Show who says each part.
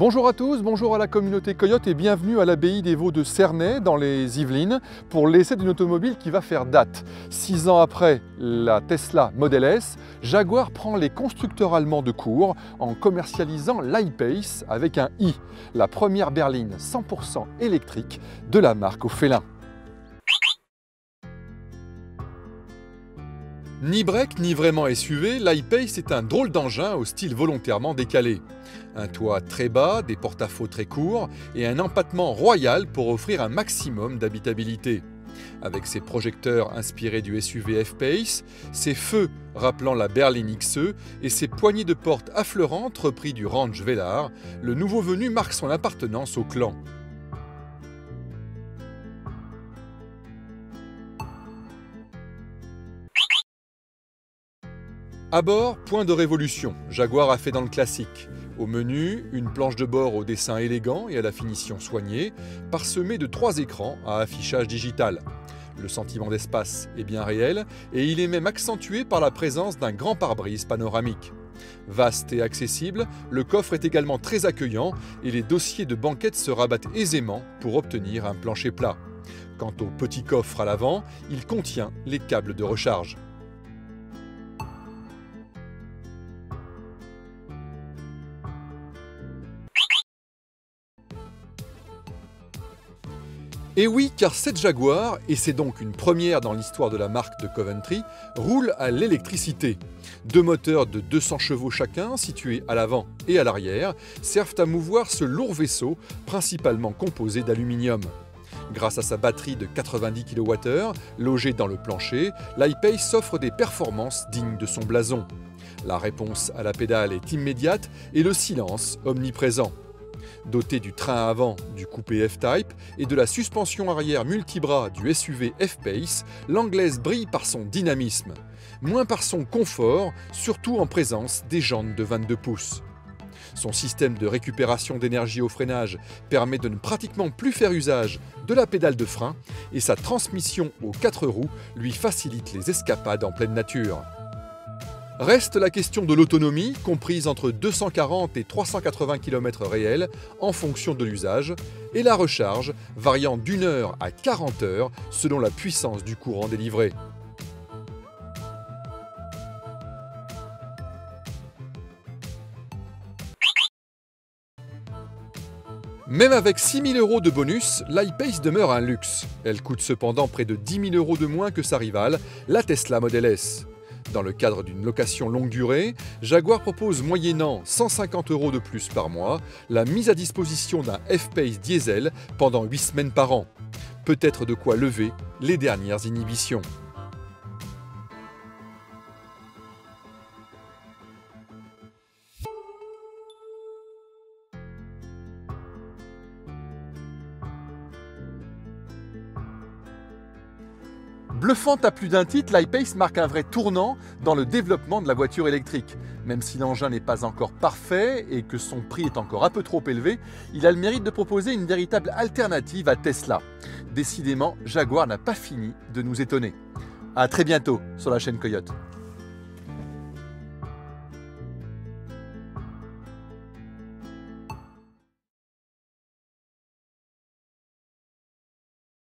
Speaker 1: Bonjour à tous, bonjour à la communauté Coyote et bienvenue à l'abbaye des Vaux de Cernay dans les Yvelines pour l'essai d'une automobile qui va faire date. Six ans après la Tesla Model S, Jaguar prend les constructeurs allemands de cours en commercialisant l'iPace avec un i, la première berline 100% électrique de la marque au félin. Ni break ni vraiment SUV, l'iPace est un drôle d'engin au style volontairement décalé. Un toit très bas, des porte-à-faux très courts et un empattement royal pour offrir un maximum d'habitabilité. Avec ses projecteurs inspirés du SUV F-Pace, ses feux rappelant la berline XE et ses poignées de porte affleurantes repris du Range Velar, le nouveau venu marque son appartenance au clan. À bord, point de révolution, Jaguar a fait dans le classique. Au menu, une planche de bord au dessin élégant et à la finition soignée, parsemée de trois écrans à affichage digital. Le sentiment d'espace est bien réel et il est même accentué par la présence d'un grand pare-brise panoramique. Vaste et accessible, le coffre est également très accueillant et les dossiers de banquette se rabattent aisément pour obtenir un plancher plat. Quant au petit coffre à l'avant, il contient les câbles de recharge. Et oui, car cette Jaguar, et c'est donc une première dans l'histoire de la marque de Coventry, roule à l'électricité. Deux moteurs de 200 chevaux chacun, situés à l'avant et à l'arrière, servent à mouvoir ce lourd vaisseau, principalement composé d'aluminium. Grâce à sa batterie de 90 kWh, logée dans le plancher, l'iPace s'offre des performances dignes de son blason. La réponse à la pédale est immédiate et le silence omniprésent. Doté du train avant du coupé F-Type et de la suspension arrière multibras du SUV F-Pace, l'anglaise brille par son dynamisme, moins par son confort, surtout en présence des jantes de 22 pouces. Son système de récupération d'énergie au freinage permet de ne pratiquement plus faire usage de la pédale de frein et sa transmission aux quatre roues lui facilite les escapades en pleine nature. Reste la question de l'autonomie, comprise entre 240 et 380 km réels en fonction de l'usage, et la recharge, variant d'une heure à 40 heures selon la puissance du courant délivré. Même avec 6000 euros de bonus, l'iPace demeure un luxe. Elle coûte cependant près de 10 000 euros de moins que sa rivale, la Tesla Model S. Dans le cadre d'une location longue durée, Jaguar propose moyennant 150 euros de plus par mois la mise à disposition d'un F-Pace diesel pendant 8 semaines par an. Peut-être de quoi lever les dernières inhibitions. Bluffante à plus d'un titre, l'iPace marque un vrai tournant dans le développement de la voiture électrique. Même si l'engin n'est pas encore parfait et que son prix est encore un peu trop élevé, il a le mérite de proposer une véritable alternative à Tesla. Décidément, Jaguar n'a pas fini de nous étonner. A très bientôt sur la chaîne Coyote.